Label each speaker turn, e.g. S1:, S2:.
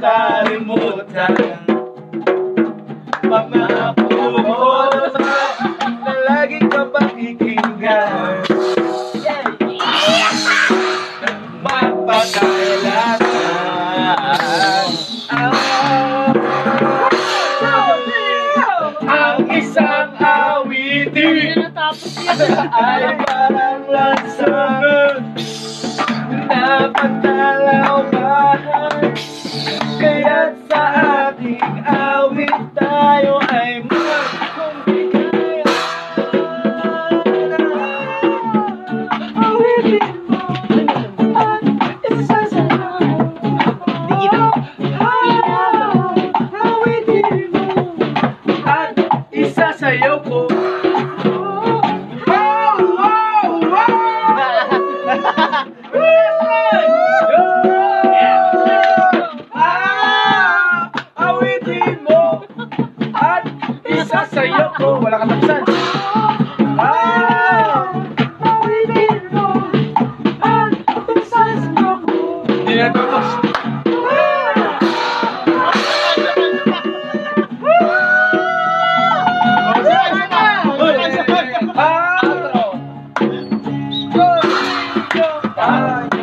S1: Kalimutan. Pangako mo na lagi ka pakikinggan. Mapagkailangan Ang isang awitin Ay parang lansangan Napagdalawahan ating awit tayo ay magkumbigay Awitin mo at isasayaw Awitin mo at isasayaw ko Wow! Wow! Ah! Bye.